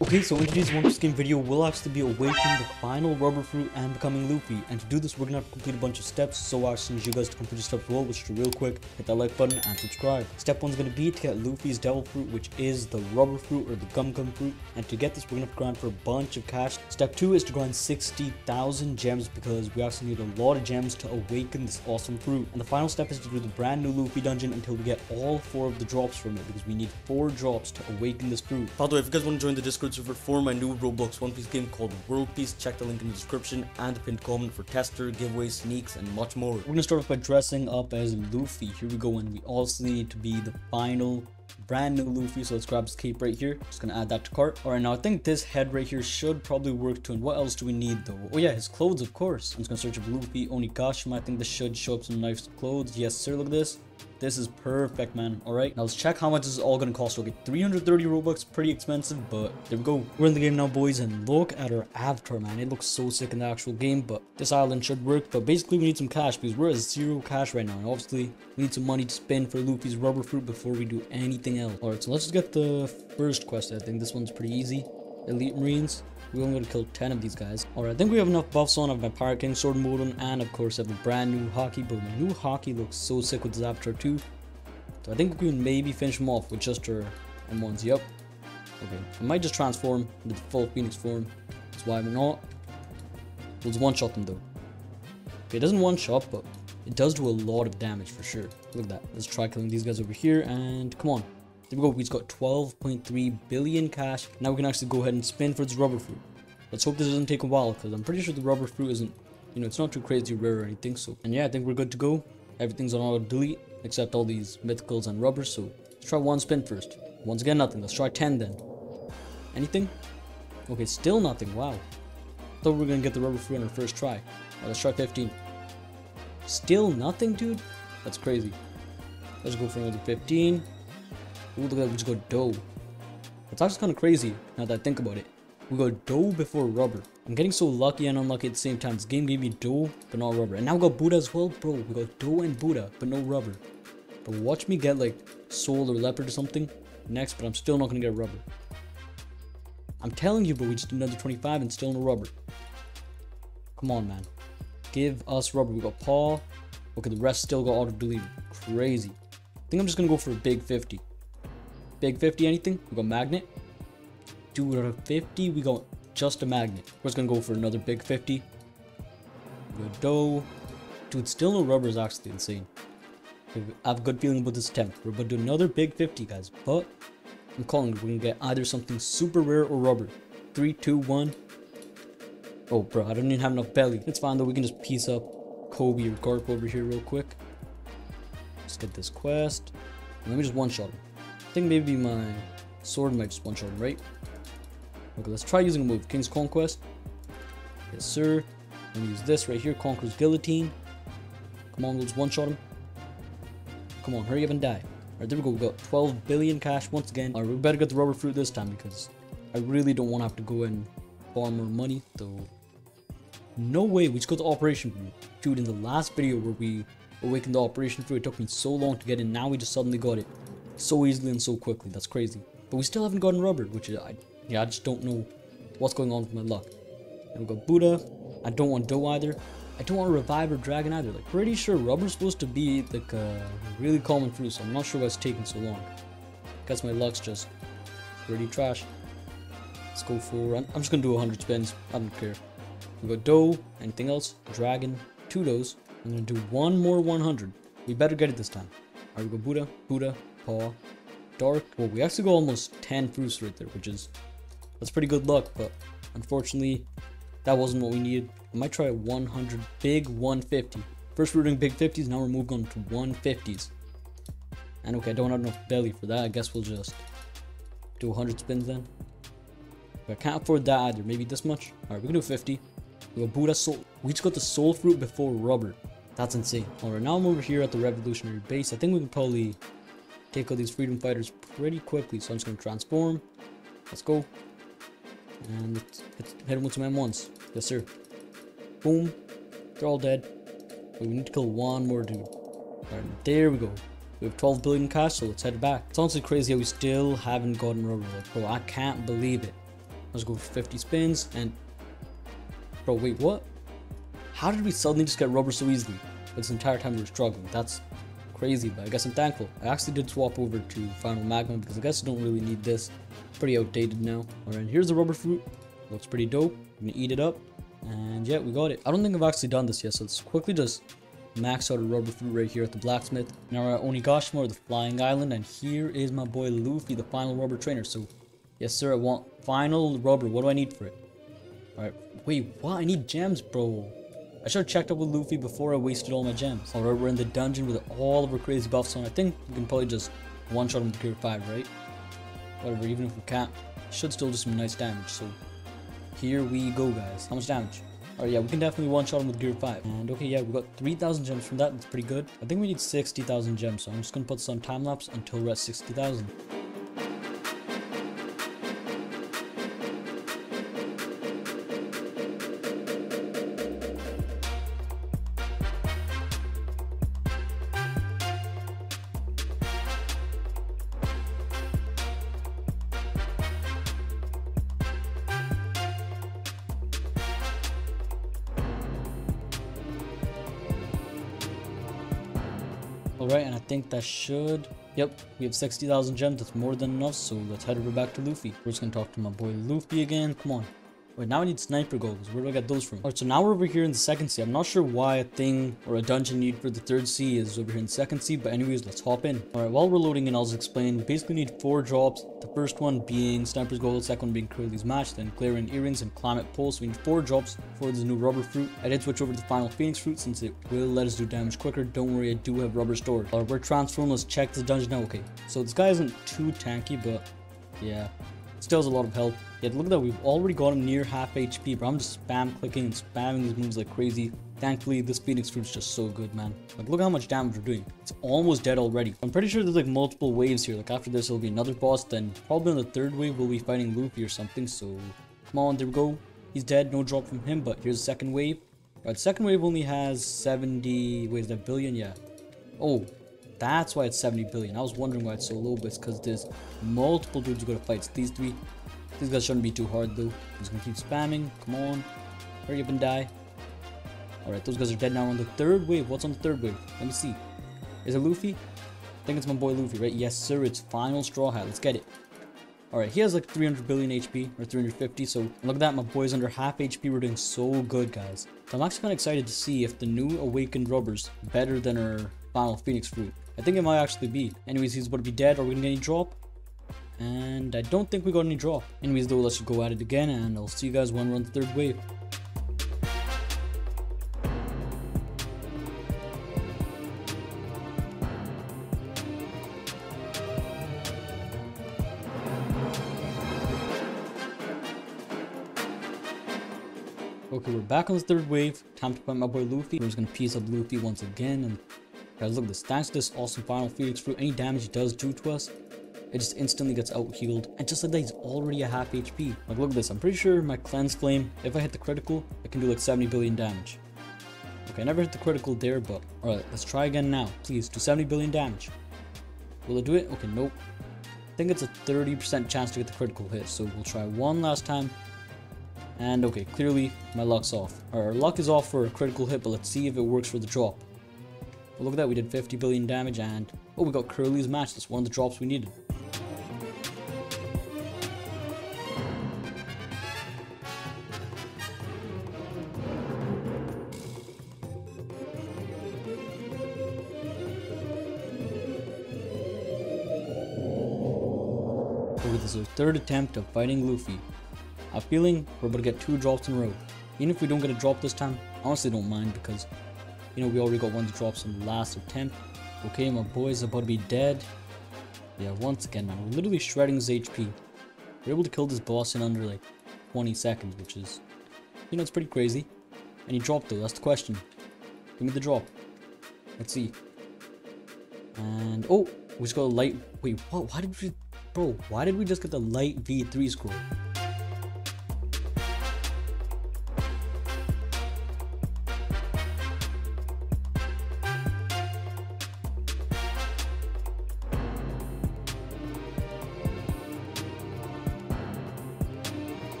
Okay, so in today's One Piece game video, we'll actually be awakening the final rubber fruit and becoming Luffy. And to do this, we're gonna have to complete a bunch of steps. So I ask you guys to complete the steps well, which is real quick. Hit that like button and subscribe. Step one's gonna be to get Luffy's devil fruit, which is the rubber fruit or the gum gum fruit. And to get this, we're gonna have to grind for a bunch of cash. Step two is to grind 60,000 gems because we actually need a lot of gems to awaken this awesome fruit. And the final step is to do the brand new Luffy dungeon until we get all four of the drops from it because we need four drops to awaken this fruit. By the way, if you guys want to join the Discord server for my new Roblox One Piece game called World Piece, check the link in the description and the pinned comment for tester, giveaways, sneaks, and much more. We're gonna start off by dressing up as Luffy. Here we go, and we also need to be the final brand new Luffy. So let's grab his cape right here. Just gonna add that to cart. All right, now I think this head right here should probably work too. And what else do we need though? Oh yeah, his clothes, of course. I'm just gonna search up Luffy Onigashima. I think this should show up some nice clothes. Yes, sir. Look at this. This is perfect, man. All right, now let's check how much this is all gonna cost. Okay, 330 Robux, pretty expensive, but there we go. We're in the game now, boys, and look at our avatar, man. It looks so sick in the actual game, but this island should work. But basically, we need some cash because we're at zero cash right now, and obviously, we need some money to spend for Luffy's rubber fruit before we do anything else. All right, so let's just get the first quest. I think this one's pretty easy. Elite Marines. We only gotta kill 10 of these guys. Alright, I think we have enough buffs on. I have my Pirate King sword mode on, and of course I have a brand new haki, But my new haki looks so sick with avatar too. So I think we can maybe finish him off with just our M1s. Yep. Okay, I might just transform into the full Phoenix form. That's why we're not. Let's one-shot them though. Okay, it doesn't one-shot, but it does do a lot of damage for sure. Look at that. Let's try killing these guys over here, and come on. There we go. We've got 12.3 billion cash. Now we can actually go ahead and spin for this rubber fruit. Let's hope this doesn't take a while, because I'm pretty sure the rubber fruit isn't, you know, it's not too crazy rare or anything. So, and yeah, I think we're good to go. Everything's on auto delete, except all these mythicals and rubbers. So let's try one spin first. Once again, nothing. Let's try 10 then. Anything? Okay, still nothing. Wow. Thought we were gonna get the rubber fruit on our first try. Right, let's try 15. Still nothing, dude? That's crazy. Let's go for another 15. Ooh, look at that, we just got dough. That's actually kind of crazy, now that I think about it. We got dough before rubber. I'm getting so lucky and unlucky at the same time. This game gave me dough, but not rubber. And now we got Buddha as well, bro. We got dough and Buddha, but no rubber. But watch me get like soul or leopard or something next, but I'm still not gonna get rubber. I'm telling you, but we just did another 25 and still no rubber. Come on, man. Give us rubber. We got paw. Okay, the rest still got auto deleted. Crazy. I think I'm just gonna go for a big 50. Big 50 anything? We got magnet. Dude, out of 50, we got just a magnet. We're just gonna go for another big 50. Good dough. Dude, still no rubber is actually insane. I have a good feeling about this attempt. We're about to do another big 50, guys. But I'm calling. We're gonna get either something super rare or rubber. Three, two, one. Oh, bro, I don't even have enough belly. It's fine, though. We can just piece up Koby or Garp over here real quick. Let's get this quest. Let me just one-shot him. I think maybe my sword might just one-shot him, right? Okay, let's try using a move. King's Conquest. Yes, sir. I'm gonna use this right here. Conqueror's Guillotine. Come on, let's one-shot him. Come on, hurry up and die. Alright, there we go. We got 12 billion cash once again. Alright, we better get the rubber fruit this time because I really don't want to have to go and farm more money, though. No way, we just got the operation fruit. Dude, in the last video where we awakened the operation fruit, it took me so long to get in. Now we just suddenly got it so easily and so quickly. That's crazy. But we still haven't gotten rubber, which I, yeah, I just don't know what's going on with my luck. And we got Buddha. I don't want dough either. I don't want revive or dragon either. Like, pretty sure rubber's supposed to be like a really common fruit, so I'm not sure why it's taking so long. Guess my luck's just pretty trash. Let's go for. I'm just gonna do 100 spins. I don't care. We got dough. Anything else? Dragon. Two doughs. I'm gonna do one more 100. We better get it this time. Alright, we go Buddha, Buddha, Paw, Dark. Well, we actually go almost 10 fruits right there, which is that's pretty good luck, but unfortunately, that wasn't what we needed. I might try a 100 big 150. First we are doing big 50s, now we're moving on to 150s. And okay, I don't have enough belly for that. I guess we'll just do 100 spins then. But I can't afford that either. Maybe this much? Alright, we can do 50. We got Buddha Soul. We just got the Soul Fruit before Rubber. That's insane. Alright, now I'm over here at the Revolutionary Base. I think we can probably take out these Freedom Fighters pretty quickly. So I'm just going to transform. Let's go. And let's, let's hit them with some M1s. Yes, sir. Boom. They're all dead. we need to kill one more dude. Alright, there we go. We have 12 billion cash, so let's head back. It's honestly crazy how we still haven't gotten rubber. Like, bro, I can't believe it. Let's go for 50 spins and... Bro, wait, what? How did we suddenly just get rubber so easily? This entire time we were struggling. That's crazy, but I guess I'm thankful. I actually did swap over to Final Magma because I guess I don't really need this. Pretty outdated now. Alright, here's the rubber fruit. Looks pretty dope. I'm gonna eat it up. And yeah, we got it. I don't think I've actually done this yet, so let's quickly just max out a rubber fruit right here at the blacksmith. Now we're at Onigashima, the Flying Island, and here is my boy Luffy, the final rubber trainer. So, yes sir, I want final rubber. What do I need for it? Alright, wait, what? I need gems, bro. I should have checked up with Luffy before I wasted all my gems. Alright, we're in the dungeon with all of our crazy buffs on. I think we can probably just one-shot him with Gear 5, right? Whatever, even if we can't, should still do some nice damage, so here we go, guys. How much damage? Alright, yeah, we can definitely one-shot him with Gear 5. And okay, yeah, we got 3,000 gems from that. That's pretty good. I think we need 60,000 gems, so I'm just gonna put some time-lapse until we're at 60,000. Alright, and I think that should... Yep, we have 60,000 gems. That's more than enough, so let's head over back to Luffy. We're just gonna talk to my boy Luffy again. Come on. Wait, now I need sniper goggles. Where do I get those from? Alright, so now we're over here in the second sea. I'm not sure why a thing or a dungeon need for the third sea is over here in the second sea, but anyways, let's hop in. Alright, while we're loading in, I'll just explain. We basically need four drops. The first one being sniper's goggles, second one being Curly's match, then glaring earrings and climate pulse. We need four drops for this new rubber fruit. I did switch over to the final phoenix fruit since it will let us do damage quicker. Don't worry, I do have rubber stored. Alright, we're transforming. Let's check this dungeon now. Okay, so this guy isn't too tanky, but yeah, still has a lot of health. Yet look at that, we've already got him near half HP, but I'm just spam clicking and spamming these moves like crazy. Thankfully, this Phoenix Fruit's just so good, man. Like, look how much damage we're doing. It's almost dead already. I'm pretty sure there's like multiple waves here. Like, after this, there'll be another boss. Then, probably on the third wave, we'll be fighting Luffy or something. So, come on, there we go. He's dead, no drop from him, but here's the second wave. Right, second wave only has 70... Wait, is that billion? Yeah. Oh, that's why it's 70 billion. I was wondering why it's so low, but it's because there's multiple dudes you gotta fight. It's these three. These guys shouldn't be too hard though. I'm just gonna keep spamming. Come on. Hurry up and die. Alright, those guys are dead now on the third wave. What's on the third wave? Let me see. Is it Luffy? I think it's my boy Luffy, right? Yes, sir. It's final Straw Hat. Let's get it. Alright, he has like 300 billion HP, or 350, so look at that, my boy's under half HP, we're doing so good, guys. I'm actually kind of excited to see if the new Awakened Rubber's better than our final Phoenix Fruit. I think it might actually be. Anyways, he's about to be dead, are we gonna get any drop? And I don't think we got any drop. Anyways though, let's go at it again, and I'll see you guys when we're on the third wave. Okay, we're back on the third wave. Time to fight my boy Luffy. We're just gonna piece up Luffy once again. And guys, look at this. Thanks to this awesome final Phoenix Fruit, any damage he does do to us, it just instantly gets out healed. And just like that, he's already a half HP. Like, look at this. I'm pretty sure my Cleanse Flame, if I hit the critical, I can do like 70 billion damage. Okay, I never hit the critical there, but alright, let's try again now. Please, do 70 billion damage. Will it do it? Okay, nope. I think it's a 30% chance to get the critical hit, so we'll try one last time. And okay, clearly my luck's off. Our luck is off for a critical hit, but let's see if it works for the drop. Well, look at that, we did 50 billion damage and... Oh, we got Curly's match. That's one of the drops we needed. This is our third attempt of fighting Luffy. I'm feeling we're about to get two drops in a row. Even if we don't get a drop this time, honestly don't mind because, you know, we already got one drops in the last attempt. Okay, my boy's about to be dead. Yeah, once again, man, we're literally shredding his HP. We're able to kill this boss in under like 20 seconds, which is, you know, it's pretty crazy. And he dropped though, that's the question. Give me the drop. Let's see. And, oh, we just got a light, wait, what, why did we, bro, why did we just get the light V3 scroll?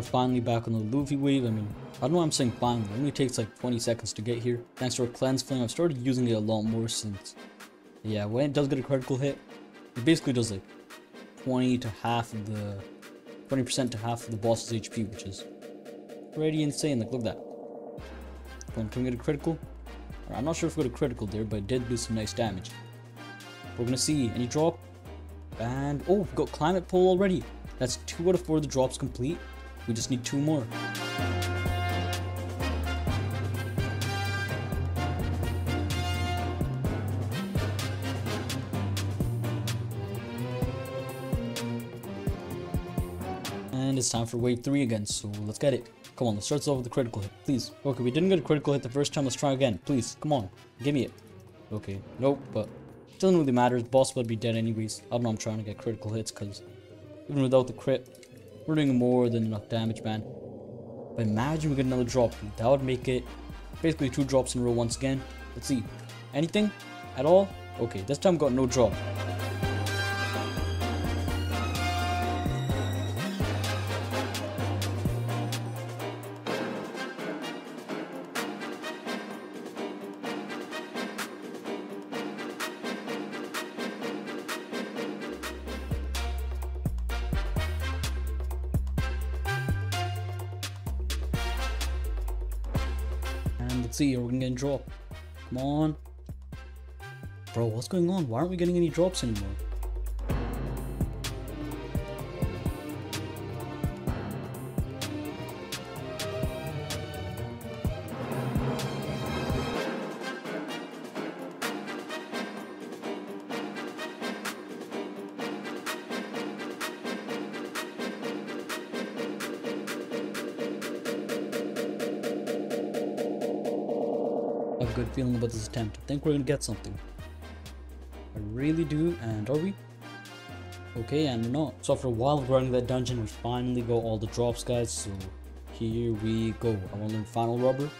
We're finally back on the Luffy wave. I mean, I don't know why I'm saying finally. It only takes like 20 seconds to get here. Thanks to our cleanse flame, I've started using it a lot more since. Yeah, when it does get a critical hit, it basically does like 20 to half of the 20% to half of the boss's HP, which is pretty insane. Like, look at that. Can we get a critical? I'm not sure if we got a critical there, but it did do some nice damage. We're gonna see any drop. And oh, we've got climate pole already. That's two out of four of the drops complete. We just need two more. And it's time for wave 3 again, so let's get it. Come on, let's start off with a critical hit, please. Okay, we didn't get a critical hit the first time, let's try again. Please, come on, give me it. Okay, nope, but doesn't really matter, the boss would be dead anyways. I don't know I'm trying to get critical hits, because even without the crit, we're doing more than enough damage, man. But imagine we get another drop, that would make it basically two drops in a row once again. Let's see, anything at all? Okay, this time got no drop. Come on. Bro, what's going on? Why aren't we getting any drops anymore? Have a good feeling about this attempt. I think we're gonna get something. I really do, and are we? Okay, and we're not. So after a while of running that dungeon, we finally got all the drops, guys, so here we go. I want to learn Final Rubber.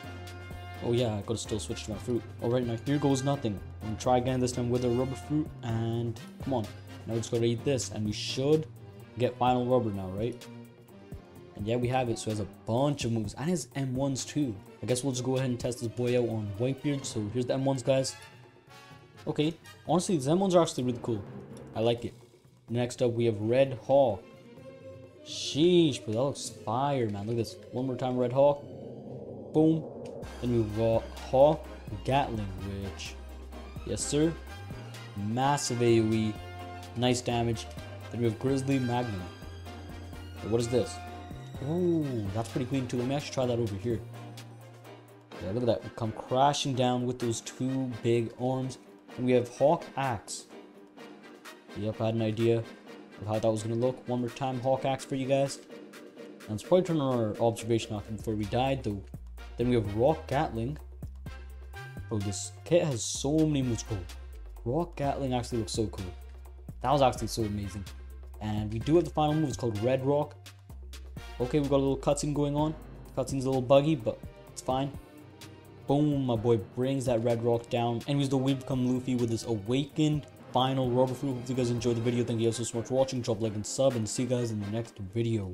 Oh yeah, I gotta still switch to my fruit. Alright, now here goes nothing. I'm gonna try again this time with a rubber fruit, and come on. Now we just gotta eat this, and we should get Final Rubber now, right? And yeah, we have it, so it has a bunch of moves, and has M1s too. I guess we'll just go ahead and test this boy out on Whitebeard, so here's the M1s, guys. Okay, honestly, these M1s are actually really cool. I like it. Next up, we have Red Hawk. Sheesh, but that looks fire, man. Look at this. One more time, Red Hawk. Boom. Then we've got Hawk Gatling, which, yes, sir. Massive AoE. Nice damage. Then we have Grizzly Magnum. What is this? Ooh, that's pretty clean too. Let me actually try that over here. Yeah, look at that. We come crashing down with those two big arms. And we have Hawk Axe. Yep, I had an idea of how that was going to look. One more time, Hawk Axe for you guys. And let's probably turn our observation off before we died, though. Then we have Rock Gatling. Oh, this kit has so many moves. Oh, Rock Gatling actually looks so cool. That was actually so amazing. And we do have the final move. It's called Red Rock. Okay, we've got a little cutscene going on. Cutscene's a little buggy, but it's fine. Boom, my boy brings that red rock down. And he's the way become Luffy with his awakened final rubber fruit. Hope you guys enjoyed the video. Thank you guys so much for watching. Drop like and sub and see you guys in the next video.